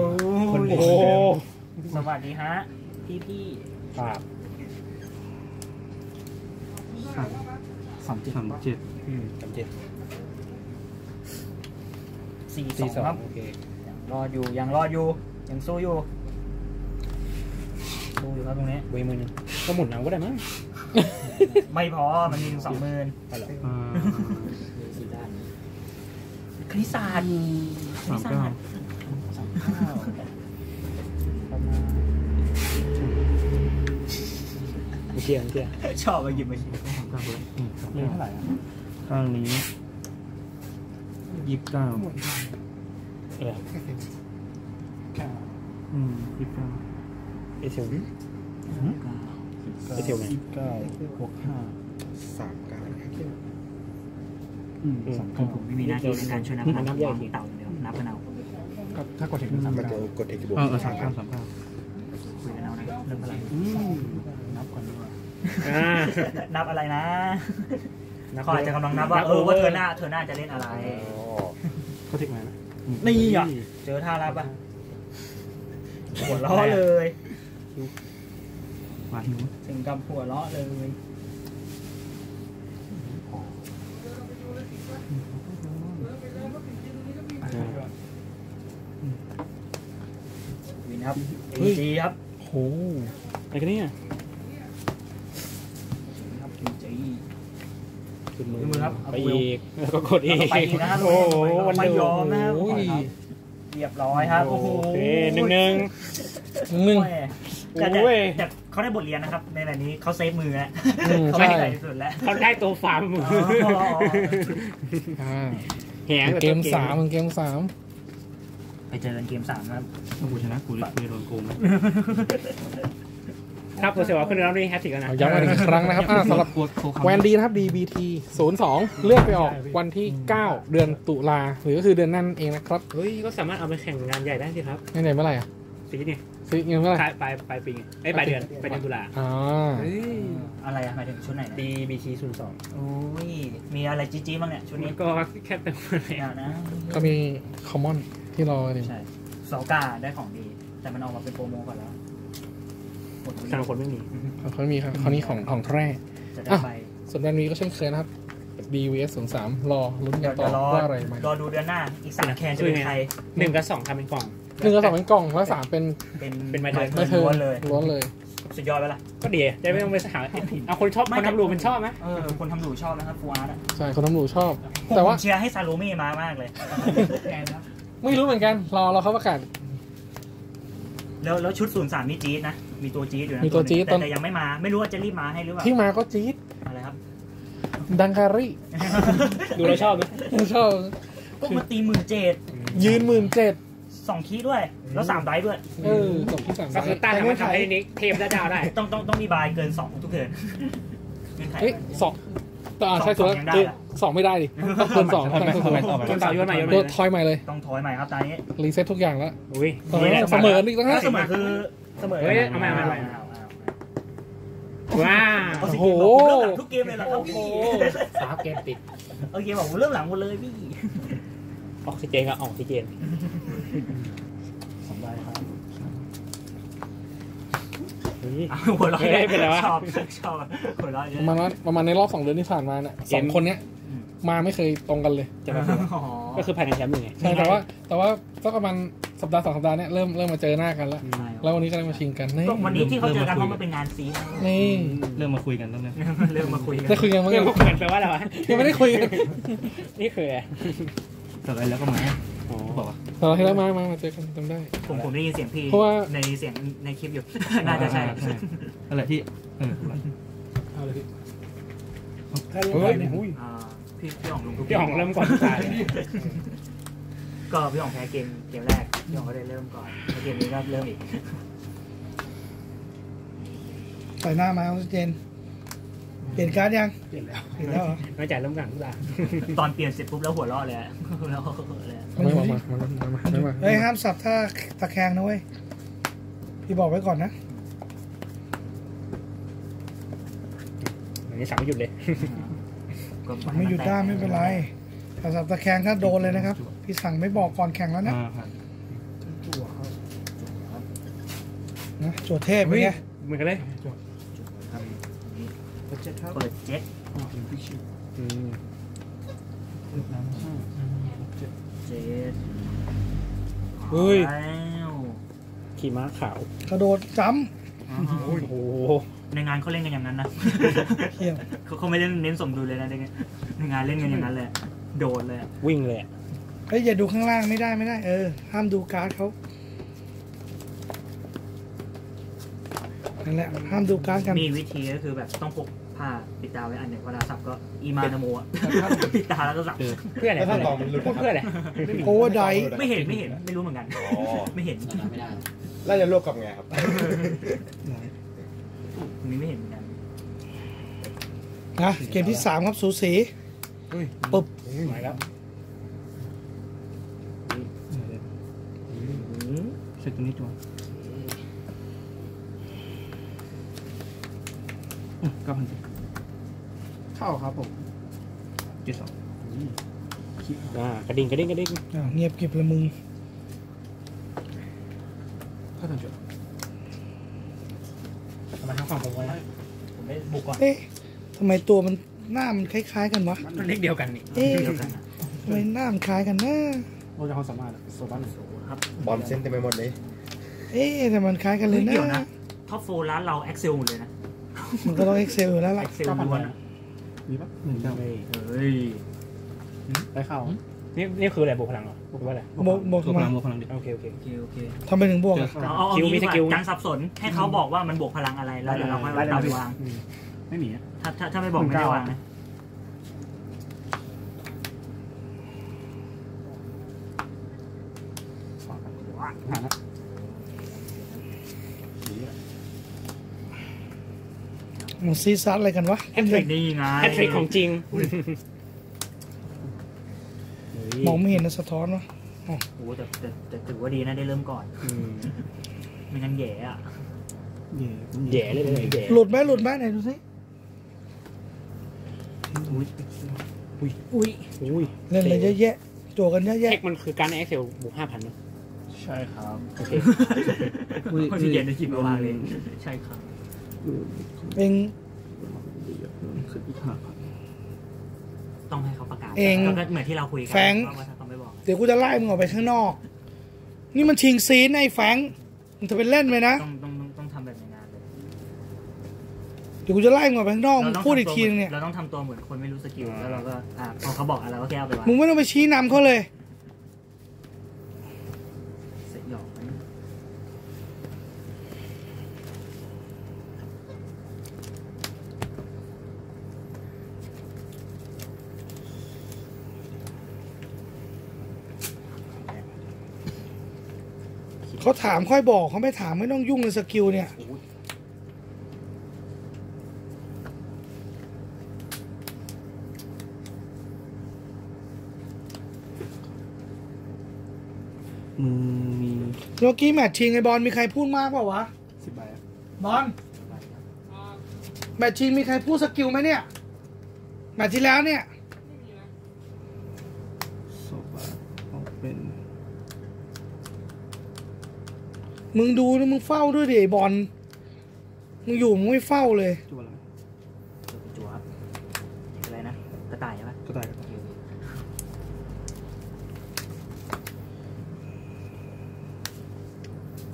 คนโอ้ สวัสดีฮะ พี่พี่บาปสามสามเจ็ดสามเจ็ดอืมจำเจ็ดสี่สสี่องสองครับโอเคยังรอดอยู่ยังรอดอยู่ ยังสู้อยู่ สู้อยู่ครับตรงนี้เวยมือหนึงก็หมุนเอาก็ได้มั้งไม่พอมันมีถึงสองหมื่นเอาเหรออ่าสี่ด้านคณิตศาสตร์คณิตศาสตร์สามเก้า ชื่อไม่เชื่อชอบมาหยิบมาชิมสามเก้าเลยอืมสามเก้าเท่าไหร่อะข้างนี้ยี่สิบเก้าเอออืมยี่สิบเก้าไอเทลไปเที่ยวไหนยี่สิบเก้าบวกห้าสามเก้าอืมสามเก้าผมไม่มีหน้าที่ในการช่วยนับมันนับยากจริงเต่าอย่างเดียวนับกันเอาก็ถ้ากดถึงเป็นสามมันจะเก้ากดเทคบวกเออเออสามเก้าสามเก้าคุยกันเอานะเรื่องอะไร อ่านับอะไรนะนับเขาอาจจะกำลังนับว่าเออว่าเธอหน้าเธอหน้าจะเล่นอะไรอ๋อก็เทคมานะนี่อะเจอท่ารับอะหัวล้อเลยมาหิวถึงกับหัวล้อเลยวินครับเอจีครับโหอะไรกันเนี่ย ขึ้นมือขึ้นมือครับไปอีกแล้วก็กดอีกแล้วก็ไปอีกนะครับโอ้โหวันไม่เดียวยอมนะครับโอ้ยเรียบร้อยครับโอ้โหโอเคหนึ่งหนึ่งหนึ่งโอ้ยแต่แต่โอ้ยแต่เขาได้บทเรียนนะครับ ในแบบนี้เขาเซฟมือแล้วอืมเขาไม่ใช่ได้ใส่ที่สุดแล้วเขาได้ตัวฟาร์มมืออ๋ออ่าแหงเกมสามเกมสามไปเจอกันเกมสามครับถ้ากูชนะกูจะกูจะโดนโกงไหม ครับผมเสียว่าคุณรับนี่แฮตติกแล้วนะเอาย้ำกันอีกครั้งนะครับอ่าสำหรับกลัวโกงแวนดีนะครับ DBT 02 เลื่อนไปออกวันที่ 9 เดือนตุลาหรือก็คือเดือนนั่นเองนะครับ เฮ้ย ก็สามารถเอาไปแข่งงานใหญ่ได้สิครับไม่ไหนเมื่อไหร่อะปีนี้ซื้อเงินเมื่อไหร่ปลายปลายปลายปีไงไอ้ยปลายเดือนปลายเดือนตุลาอ่าเฮ้ยอะไรอะหมายถึงชุดไหนเนี่ยดีบีทีศูนย์สองโอ้ยมีอะไรจีจีบ้างเนี่ยชุดมันี้นก็แค่เป็นคนไม่เอานะก็มีคอมมอนที่รอกันอยู่ใช่โซกาได้ของดี แต่มันออกมาเป็นโปรโมก่อนแล้ว หมดสามคนไม่มีเขามีครับเขานี้ของของแท้จะได้อะไปส่วนแวนวีก็เช่นเคยนะครับ DVS 03รอลุ้นกัเดี๋ยนวต่อเดี๋ยวรอว่าอะไรไหมรอดูเดือนหน้า อีกสามแคนจะเป็นใครหนึ่งกับสองทำเป็นกล่องหนึ่งกับสองเป็นกล่องแล้วสามเป็นเป็นเป็นใบเตยไม่เทิล้ร์วนนเลยล้วนเลยสุดยอดไปละก็ดีจะไม่ต้องไปหาเอาคนชอบคนทำรูมันชอบไหมเออคนทำหลูชอบนะครับฟูอาร์ตอะใช่คนทำหนูชอบผมแต่ว่าเชียร์ให้ซาโลเม่มามากเลยไม่รู้เหมือนกันรอเราเขาประกาศแล้วแล้วชุดศูนย์สามมีจี๊ดนะ มีตัวจี๊ดอยู่นะมีตัวจี๊ดแต่ตอน แต่ยังไม่มา ไม่รู้ว่าจะรีบมาให้หรือเปล่าที่มาก็จี๊ดอะไรครับ ดังการีดูเราชอบไหมชอบก็มาตีหมื่นเจ็ดยืนหมื่นเจ็ดสองคีย์ด้วย แล้วสามไดฟ์ด้วย เออสองที่สามก็คือต้านทำให้ทำให้นิกเทมได้ดาวได้ ต้องต้องต้องมีบายเกินสองทุกเทิร์นเงื่อนไข เฮ้ยสองแต่อ่าใช่สสุอดงแล้วยังได้ คืออะสองไม่ได้ดิต้องเกินสองใช่ถูกเกมต่อโยนใหม่โยนใหม่ตัวทอยใหม่เลย ต้องถอยใหม่ครับตอนนี้ รีเซ็ตทุกอย่างแล้วอุ้ยเออเสมออีกแล้วถ้านะเสมอคือ เสมอเฮ้ยเอาใหม่เอาใหม่เอาว้าเอาวสิเกมบอกผมเริ่มหลังทุกเกมเลยเหรอครับพี่สามเกมติดโอเคบอกผมเริ่มหลังหมดเลยพี่ออกซิเจนกับออกซิเจนสองใบครับเฮ้ยเอาหัวเราะเฮ้ยเป็นไรวะชอบชอบหัวเราะเยปอะระมาณว่าประมาณในรอบสองเดือนที่ผ่านมาเนี่ยสองคนเนี้ยอืมมาไม่เคยตรงกันเลยจะมาอ๋อก็คือภายในแชมป์หนึ่งไงใช่แต่ว่า แต่ว่าสักประมาณสัปดาห์สองสัปดาห์เนี้ยเริ่มเริ่มมาเจอหน้ากันแล้ว แล้ววันนี้ก็เลยมาชิงกันนี่ก็วันนี้ที่เขาเจอกันเพราะมันเป็นงานซีนะนี่เริ่มมาคุยกันแล้วเนี่ยเริ่มมาคุยกันได้คุยกันมั้งเรื่ยัองงพวกมันแปลว่าอะไรวะยังไม่ได้คุยกันนี่คืออะไรแต่อะไรแล้วก็มาอ๋อบอกว่าตอนที่แล้วมามามาเจอกันจำได้ ผมผมได้ยินเสียงพี่เพราะว่าในเสียงในคลิปอยู่น่าจะใช่อะไรที่เออเอาเลยพี่เฮ้ยอุ้ยอ่าพี่พี่อ๋องลงทุกพี่อ๋องเริ่มก่อนตาย ก็พี่อ๋องแพ้เกมเกมแรกพี่อ๋องก็ได้เริ่มก่อนแล้วเกมนี้ก็เริ่มอีกใส่หน้ามาออกซิเจน เปลี่ยนการ์ดยัง เปลี่ยนแล้วเปลี่ยนแล้วเหรอไม่จ่ายเริ่มก่อนทุกอย่างตอนเปลี่ยนเสร็จปุ๊บแล้วหัวเราะเลยอะแล้วเลยอะไม่มามามามามาไม่มาเฮ้ยห้ามสับถ้าตะแคงนะเว้ย พี่บอกไว้ก่อนนะ อันนี้สั่งไม่หยุดเลยก็ไม่หยุดได้ไม่เป็นไรถ้าสับตะแคงถ้าโดนเลยนะครับ พี่สั่งไม่บอกก่อนแข่งแล้วนะอ่าครับนะจวดเทพเป็นไงเหมือนกันเลยเปิดเจ็ตอืมเจ็ดเฮ้ยแล้วขี่ม้าขาวกระโดดจ้อ๋อโอ้โหในงานเขาเล่นกันอย่างนั้นนะำเที่ยงเขาเขาไม่ได้เน้นสมดุลเลยนะในงานในงานเล่นกันอย่างนั้นเลยโดดเลยอะวิ่งเลยอะ เฮ้ยอย่าดูข้างล่างไม่ได้ไม่ได้ เออ ห้ามดูการ์ดเขานั่นแหละห้ามดูการ์ดกันมีวิธีก็คือแบบต้องพกผ้าปิดตาไว้อันหนึ่งเวลาสับก็อีมานาโมอะปิดตาแล้วก็สับเพื่ออะไรแล้วถ้าตอนมันหลุดพูดเพื่ออะไรโอเวอร์ไดไม่เห็นไม่เห็นไม่รู้เหมือนกันอ๋อไม่เห็นแล้วจะรวบกับไงครับอันนี้ไม่เห็นเหมือนกันนะเกมที่สามครับสูสีปุ๊บมาแล้ว สร็จตัวนี้ตัวเก้าพันเจ็ดเข้าครับผมเจ็ดสองอ่ากระดิ่งกระดิ่งกระดิ่งอ้าวเงียบกริบละมึงห้าพันเจ็ดทำไมทางฝั่งผมไว้นะผมไม่บุกก่อนเอ๊ะทำไมตัวมันหน้ามันคล้าย ๆ กันวะมันเล็กเดียวกันนี่เอ๊ะเดียวกันนะทำไมหน้ามันคล้ายกันนะโอ้ยความสามารถอะโซบัน ครับบอลเส้นเต็มไปหมดเลย เอ๊ะแต่มันคล้ายกันเลยเดี๋ยวนะนะท็อปโฟร้านเราแอคเซลหมดเลยนะมันก็ต้องเอ็กเซลอยู่แล้วล่ะแอคเซลล้วนอะมีปะหนึ่งเก้าเฮ้ยเฮ้ยได้เข้านี่นี่คืออะไรบวกพลังเหรอหรือว่าอะไรบวกบวกตัวทำพไมลังบวกพลังดิโอเคโอเคโอเคโอเคทำไปถึงบวกเจออะเข้าเอาเอาคิวเอามีงี้สดีกิลกว่าการสับสนให้เขาบอกว่ามันบวกพลังอะไรแล้วเดี๋ยวเราค่อยไล่ตามไล่ไปวางอืมไม่มีอะถ้าถ้าถ้าไม่บอกไม่ได้วางนะ ผ่านละสีอะมันซีซัสอะไรกันวะแฮตทริกนี่ไงแฮตทริกของจริง มองไม่เห็นนะสะท้อนวะโอ้โหแต่แต่แต่ถือว่าดีนะได้เริ่มก่อนอืมไม่งั้นแย่อะเย่แย่เลยเลยแย่หลุดไหมหลุดไหมไหนดูสิอุ้ยอุ้ยอุ้ยเล่นอะไรเยอะแยะโจกันเยอะเทแยะคมันคือการใน Excel บวกห้าพันเนอะ ใช่ครับโอเคคนที่เย็นจะหยิบมาวางเลยใช่ครับเองขึ้นอีกห้าพันต้องให้เขาประกาศเองก็เหมือนที่เราคุยกัแฟงว่าถ้าเขาไม่บอกเดี๋ยวกูจะไล่มึงออกไปข้างนอก นี่มันชิงซีนไอ้แฟรงค์มึงจะเป็นเล่นไหมนะต้องต้องต้องต้องทำแบบในงานเลยเดี๋ยวกูจะไล่มึงออกไปข้างนอกมึงเราต้องพูดอีกทำตัวทีนึงเนี่ยเราต้องทำตัวเหมือนคนไม่รู้สกิลแล้วเราก็อ่าพอเขาบอกอะไรก็แค่เอาไปวางมึงไม่ต้องไปชี้นำเขาเลย เสร็จหยอกไป เขาถามค่อยบอกเขาไม่ถามไม่ต้องยุ่งใน skill เนี่ยมือมีเมื่อกี้แมตช์ชิงไอ้บอลมีใครพูดมากเปล่าวะ สิบใบอะบอลแมตช์ชิงมีใครพูด skill ไหมเนี่ย แมตช์ที่แล้วเนี่ย โซบะเอาเป็น มึงดูนะมึงเฝ้าด้วยดิไอ้บอล มึงอยู่มึงไม่เฝ้าเลย จัวอะไรจัวครับอะไรนะ กระต่ายใช่ปะก็ได้ครับ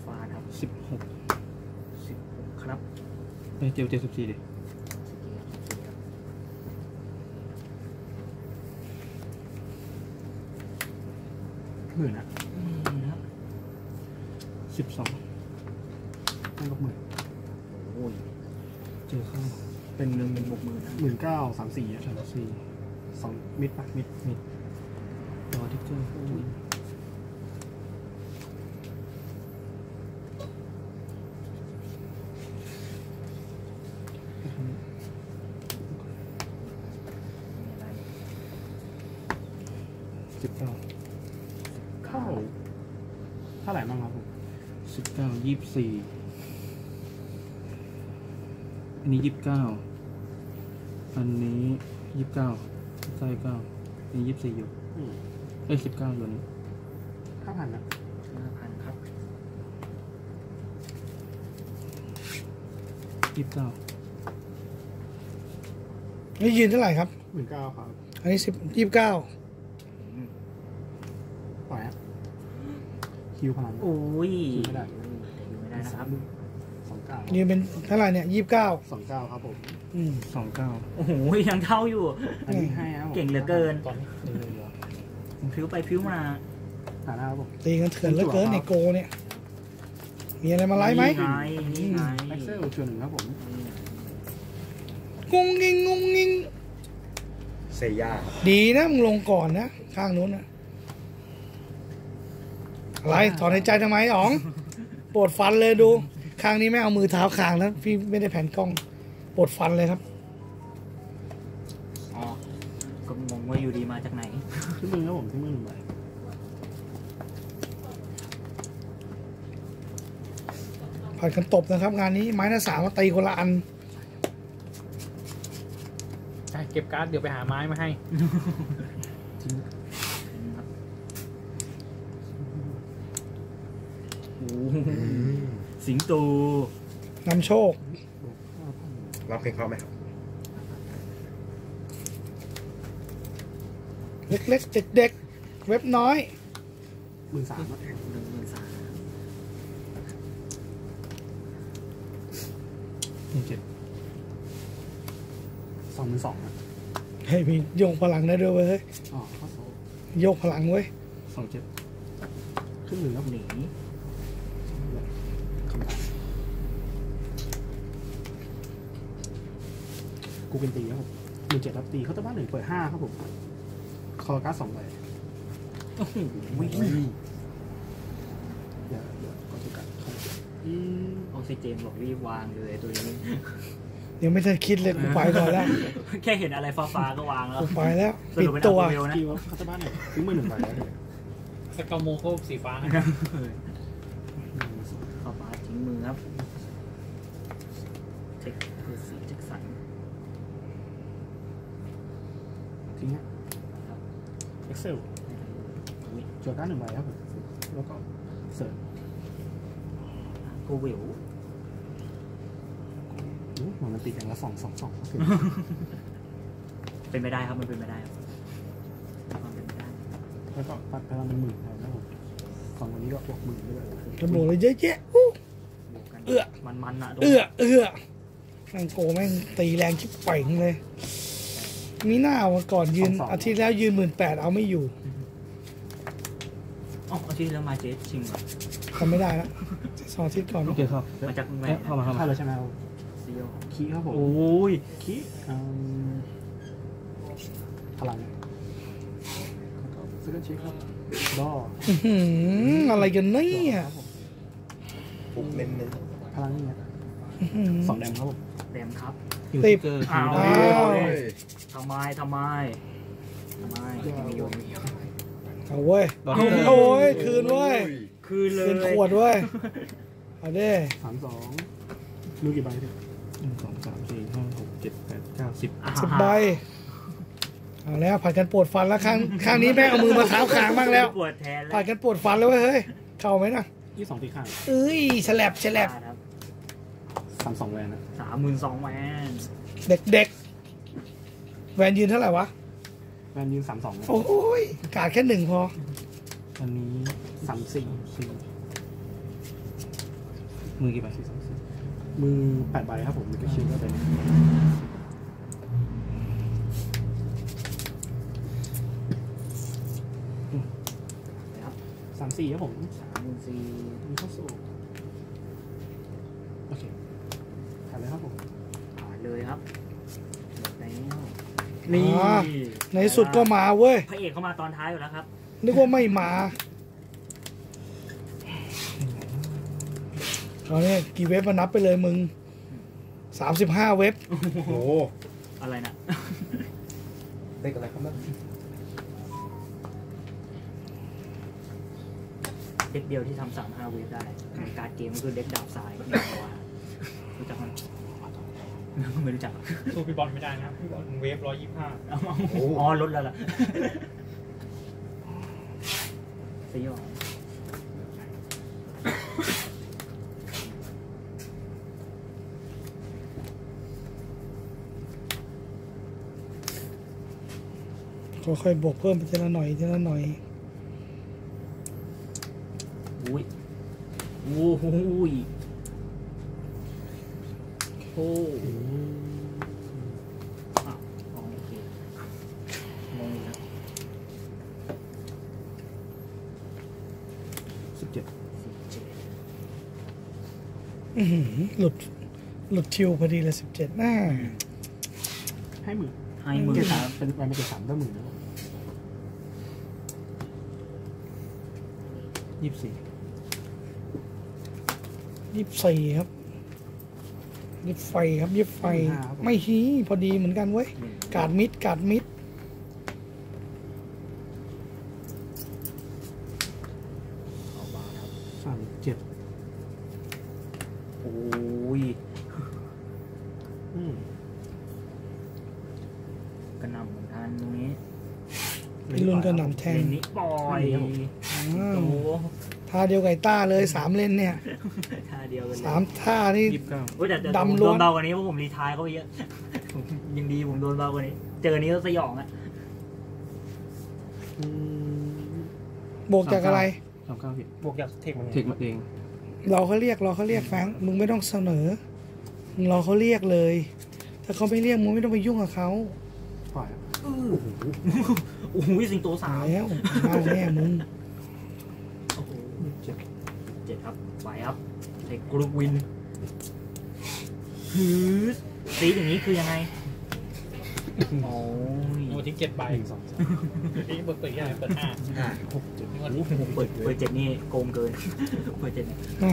ฟาดครับสิบหกสิบหกครับเอ้ยเจลเจ็ดสิบสี่ดิสกิลครับสกิลครับหมื่นอะ สิบสองตั้งกับหมื่นโอ้ยเจอข้างเป็นหนึ่งเป็นบวกหมื่นนะหมื่นเก้าสามสี่อะสามสี่สองมิดปะมิดมิดรอที่เจออุ้ย มีอะไร สิบเก้าเข้าเท่าไหร่บ้างครับผมสิบเก้า ยี่สิบสี่อันนี้ยี่สิบเก้าอันนี้ยี่สิบเก้าใช่เก้าอันนี้ยี่สิบสี่อยู่เอ้ยสิบเก้าอยู่อันนี้ห้าพันนะห้าพันครับยี่สิบเก้านี่ยืนเท่าไหร่ครับ หมื่นเก้าครับ อันนี้สิบยี่สิบเก้าอืมคิวพลังโอ้ยไม่ได้แต่อยู่ไม่ได้ นะครับสองเก้ายืนเป็นเท่าไหร่เนี่ยยี่สิบเก้าสองเก้าครับผมอืมสองเก้าโอ้โหยังเท่าอยู่ อันนี้ให้ครับผมเก่งเหลือเกิน ตอนนี้เดี๋ยวเดี๋ยวพริ้วไปพริ้วมาหาหน้าครับผม ตีกันเถื่อนเหลือเกินในโกเนี่ย มีอะไรมาไล่ไหมนี่ไงนี่ไงเอ็กเซลชวนหนึ่งครับผมงงงิงงงงิงเซย่าดีนะมึงลงก่อนนะ ข้างนู้นนะอะไรถอนในใจทำไมอ๋อง ปวดฟันเลยดูข้างนี้ไม่เอามือเท้าคางแล้วพี่ไม่ได้แผ่นกล้องปวดฟันเลยครับอ๋อก็งงว่าอยู่ดีมาจากไหนที่มือครับผมที่มือหนึ่งใบผัดกันตบนะครับ งานนี้ไม้หน้าสามมาตีคนละอันใช่เก็บการ์ดเดี๋ยวไปหาไม้มาให้ โอ้โห สิงโตนำโชคร้องเพลงเขาไหมครับ เล็กๆเด็กๆเว็บน้อยมือสามครับหนึ่งหมื่นสามหนึ่งเจ็ดสองหมื่นสองนะเฮ้ยมีโยกพลังได้ด้วยเว้ยเฮ้ยอ๋อข้อโซ่โยกพลังเว้ยสองเจ็ดครึ่งหนึ่งครับหนี คำถาม กูเป็นตีครับผมหนึ่งเจ็ดรับตีเขาน์เตอร์บ้านหนึ่งเปิดห้าครับผม คอการ์ดสองใบโอ้โหเดี๋ยวเดี๋ยวก็จะกัดเข้าอืมออกซิเจนบอกรีบวางเลยตัวนี้ ยังไม่ทันคิดเลยกูไปก่อนแล้วแค่เห็นอะไรฟ้าๆก็วางแล้วกูไปแล้วสปิดรุปเป็นตัวอัลเวลนะ ตีว่าเขาน์เตอร์บ้านหนึ่งทิ้งมือหนึ่งใบแล้วเลยสกาโมโคสีฟ้าเข้าฟ้าทิ้งมือครับเช็คคือสีเช็คสัน ทิ้งฮะ เอ็กเซลอุ้ยจวดการ์ดหนึ่งใบครับผมแล้วก็เสิร์ฟโกวิลโอ้โหมันติดอย่างละสองสองสองโอเคเป็นไปได้ครับมันเป็นไปได้ครับความเป็นไปได้แล้วก็ปัดพลังเป็นหมื่นนะครับผมสองวันนี้ก็บวกหมื่นด้วยจะบอกเลยเยอะแยะอู้บวกกันเอื้อมันๆอะโดนเอื้อเอื้อแม่งโกแม่งตีแรงชิบเป่งเลย มีหน้าวันก่อนยืนอาทิตย์แล้วยืนหมื่นแปดเอาไม่อยู่อ๋อเอาที่แล้วมาเจสชิงเหรอทำไม่ได้แล้วสองอาทิตย์ก่อนโอเคครับมาจากแหวเอ๊ะนเข้ามาเข้ามาเข้าเลยใช่ไหมครับซีโอคีย์ครับผมโอ้ยคีย์อืมพลังสกัดเช็คครับดออื้อหืออะไรกันเนี่ยครับผมปุ๊บเน้นพลังนี่นะอื้อหือ สองแดมครับผมแรมครับติดอ้าว อ้าว ทำไมทำไมทำไมไม่โยนเอาเว้ยโอ้ยคืนเว้ยคืนเลคืยนขวดเว้ยเอาเด้สามสองรู้กี่ใบเนี่ยหนึ่งสองสามสี่ห้าหกเจ็ดแปดเก้าสิบอ่าสิบใบเอาแล้วผัดกันปวดฟันแล้วข้างข้างนี้แม่งเอามือมาเท้าคางบ้างแล้วปวดแทนผัดกันปวดฟันแล้วเว้ยเฮ้ยเข้าไหมนะยี่สองตีข้างเอ้ยฉลับฉลับครับสามสองแวนนะสามหมื่นสองแวนเด็กๆ แวนยืนเท่าไหร่วะ แวนยืนสามสองนะโอ้ยกาดแค่หนึ่งพออันนี้สามสี่สี่มือกี่ใบสี่สามสี่มือแปดใบครับผมมือกระชิวก็เป็นครับสามสี่ครับผมสามหมื่นสี่มีเข้าสู่โอเคถ่ายเลยครับผมผ่านเลยครับหมดแล้ว นี่นี่ในที่สุดก็มาเว้ย พระเอกเข้ามาตอนท้ายอยู่แล้วครับนึกว่าไม่มาเอาเนี่ยกี่เว็บมานับไปเลยมึงสามสิบห้าเว็บๆโอ้โหอะไรนะ เด็กอะไรครับนั่นเด็กเดียวที่ทำสามห้าเวฟได้ในการดเกมก็คือเด็กดาบทรายหนึ่งตัวรู้จักมัน ไม่รู้จักสู้พี่บอลไม่ได้นะครับพี่บอลเวฟร้อยยี่ห้าเอาอ๋อลดแล้วล่ะซีออกค่อยๆบวกเพิ่มไปทีละหน่อยทีละหน่อยอุ้ยโอ้โห ยโอ้อ้าวอ๋อโอเคงงอีกแล้วสิบเจ็ดสิบเจ็ดอื้อหือหลุด หลุดทิวพอดีเลยสิบเจ็ดน่าให้หมื่นให้มือเกรดสามเป็นมันเป็นเกรดสามก็หมื่นแล้วยี่สิบสี่ยี่สี่ครับ ยี่ไฟครับยี่ไฟ ไม่ฮีพอดีเหมือนกันเว้ย กาดมิดกาดมิดเอาบาครับสามเจ็ดโอ้ยอืมกระหน่ำเหมือนกันตรงนี้มีรุ่นกระหน่ำแทงเลนนี้ปล่อยอ้าโอ้วโหท่าเดียวไก่ต้าเลยสามเลนเนี่ย สามท่านี่ ยี่สิบเก้าโอ้ยแต่แต่ดำผมล้โดวน นเบากว่านี้เพราะผมรีไทายเขาไปเยอะยังดีผมโดนเบากว่านี้ เจอนี้ก็สยองอะอืมโบกจากอะไร สามเก้าผิดบวกจากเทคมันไงเทคมาเองเราเขาเรียกเราเขาเรียกแฟรงค์มึงไม่ต้องเสนอมึงรอเขาเรียกเลย ถ้าเขาไม่เรียกมึงไม่ต้องไปยุ่งกับเขาปล่อยโอ้โหสิงโตสาตามยแล้วเอาแน่มึงโอ้โหเจ็ด เจ็ดครับไหวครับเทคกรุ๊ปวินฮือซีดอย่างนี้คือยังไงโอ้ยโอ้ทิ้งเจ็ดใบหนึ่งสองสามทิ้งเปิดตีอะไรเปิดห้าห้าหกเจ็ดนี่มันโอ้โหเปิดเปิดเจ็ดนี่โกงเกินเปิดเจ็ดแม่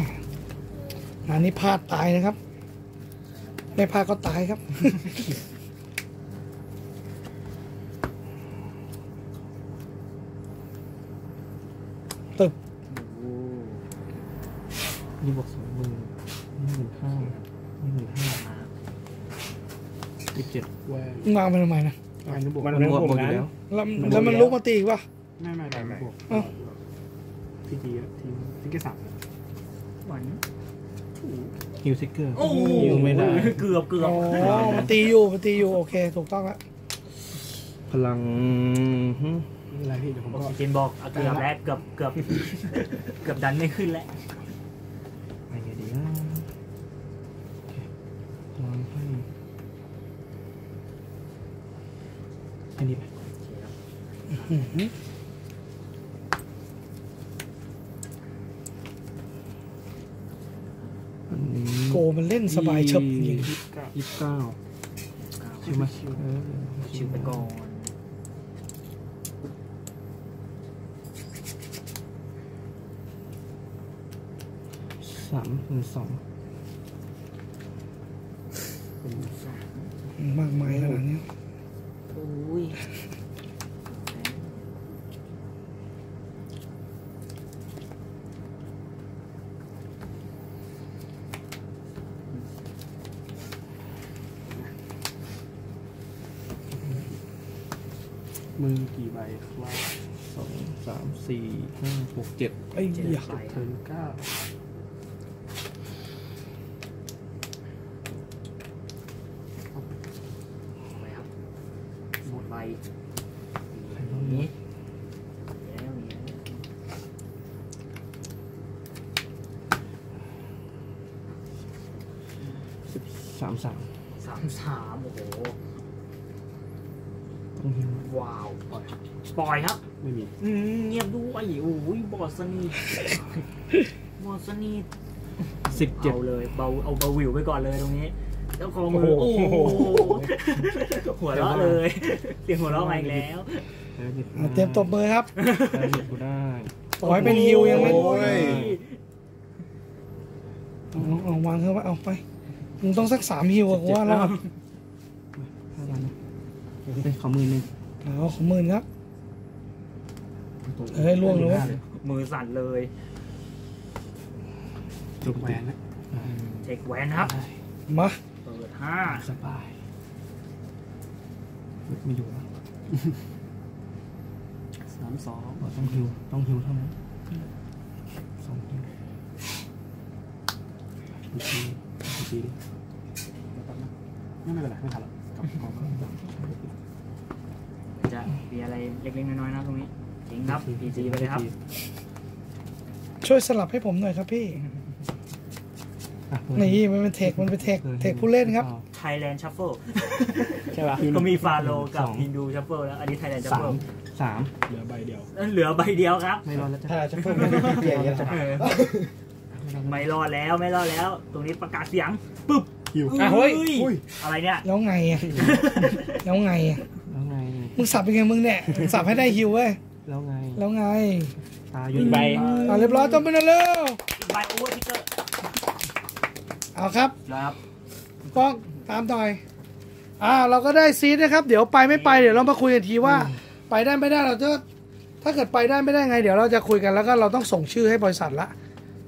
งานนี้พลาดตายนะครับ ไม่พลาดก็ตายครับ ตึบ โอ้ ยี่บวกสองหมื่นนี่หมื่นห้านี่หมื่นห้ามายี่สิบเจ็ดแหวนมึงวางไปทำไมนะอันนี้บวกมันมันบวกบวกอยู่นั้นแล้ว แล้วแล้วมันลุกมาตีอีกป่ะไม่ไม่ไม่บวกเอ้าทีทีอะทีทีแค่สามหวานฮิวซิกเกอร์โอ้โหฮิวไม่ได้เกือบเกือบอ๋อมันตีอยู่มันตีอยู่โอเค ถูกต้องแล้วพลังหึไม่เป็นไรพี่เดี๋ยวผมออกก็ซิเจนบอกเอาเกือบแล้วเกือบเกือบเกือบดันไม่ขึ้นแล้ว อะไรไงดีนะโอเคลองให้อันนี้ไป อื้อหือ อันนี้ โกมันเล่นสบายเฉบจริงยี่สิบเก้ายี่สิบเก้าชิวมาชิวเออชิวไปก่อนสามหนึ่งสองๆมากมายขนาดนี้โอ้ย มือกี่ใบ ครับสองสามสี่ห้าหกเจ็ดไอ้เจ็ดเหี้ยไปคเทิรับร์นเก้า ไปครับหมดใบ ใครบ้าง นี้ เนี่ย แล้วนี้ สิบสามสาม สามสามโอ้โห ต้องหิว ว้าวปล่อยปล่อยครับ ไม่มี อืมเงียบด้วยโอ้ยบอด สนิทบอดสนิทสิบเจ็ดเอาเลยเบาเอาเบาวิวไปก่อนเลยตรงนี้เจ้าของมือโอ้โอ้โหโหหัวเราะเลยเสียงหัวเราะมาอีกแล้วแล้วหยิบอะเตรียมตบมือครับแล้วหยิบกูได้ขอให้เป็นฮิวยังไม่โอ้ยเอาเอาวางเถอะว่าเอาไปมึงต้องสักสามฮิวอะกูว่ารอดห้าพันนะเอ้ยขอมือหนึ่งเอาของหมื่นครับเอ้ยล่วงเลยเว้ย มือสั่นเลย จุกแหวนนะเช็คแหวนครับ มาเปิดห้าสบายไม่อยู่แล้วสามสองอ๋อต้องหิวต้องหิวเท่านั้นสองหิวอีกทีอีกทีดิไม่ไม่เป็นไรไม่ทันหรอกกลับกองก่อนจะมีอะไรเล็กๆน้อยๆนะตรงนี้ทิ้งครับ PG ไปเลยครับ ช่วยสลับให้ผมหน่อยครับพี่ออะเปิดนี่มันเป็น tech มันเป็น tech tech ผู้เล่นครับ Thailand shuffle ใช่ป่ะก็มี Faro กับสอง Hindu shuffle แล้ว อันนี้ Thailand shuffleสามเหลือใบเดียว เหลือใบเดียวครับ ไม่รอดแล้วจ้ะถ้าจะเพิ่มไม่ได้เกี่ยวกันไม่รอดแล้วไม่รอดแล้ว ตรงนี้ประกาศเสียงปึ๊บหิวอะเฮ้ย อุ้อะไรเนี่ย แล้วไงอะแล้วไงอะแล้วไงมึงสับเป็นไงมึงเนี่ยมึงสับให้ได้ฮิวเว้ยแล้วไงแล้วไง ตาหนึ่งใบอ่าเรียบร้อยจบไปแล้วเร็วใบโอเวอร์ทิกเกอร์เอาครับครับป้องตามต่อยอ่าเราก็ได้ซีดนะครับ เดี๋ยวไปไม่ไปเดี๋ยวเรามาคุยกันทีว่า ไปได้ไม่ได้เราจะถ้าเกิดไปได้ไม่ได้ไง เดี๋ยวเราจะคุยกันแล้วก็เราต้องส่งชื่อให้บริษัทละ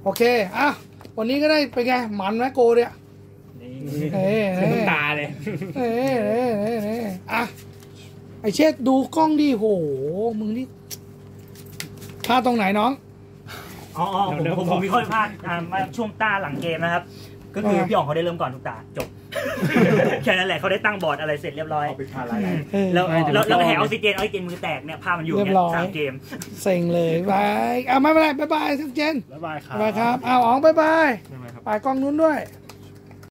โอเคอะวันนี้ก็ได้ไปนไงมันไหมโกเนี่ยเอ้ยเสียเอ้ยน้ำตาเลยเอ้ยเอ้ยเอ้ยเอ้ยอะไอเชษดูกล้องดิโหมึงนี่ พลาดตรงไหนน้องอ๋ออ๋อผมผมผมมีข้อผิดพลาดอ่ามาช่วงต้าหลังเกมนะครับ ก็คือพี่อ๋องเขาได้เริ่มก่อนทุกตาจบ แค่นั้นแหละเขาได้ตั้งบอร์ดอะไรเสร็จเรียบร้อย เอาไปพาอะไรเออแล้วแล้วแล้วก็แหกออกซิเจนออกซิเจนมือแตกเนี่ยภาพมันอยู่เรีเนี่ยบร้อย สามเกม เซ็งเลยบายอะไม่เป็นไรบ๊ายบายทุกเจนบ๊ายบายครับบ๊ายบายครับเอาอ๋องบ๊ายบายใช่ไหมครับ ไปกล้องนู้นด้วยค